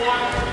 one.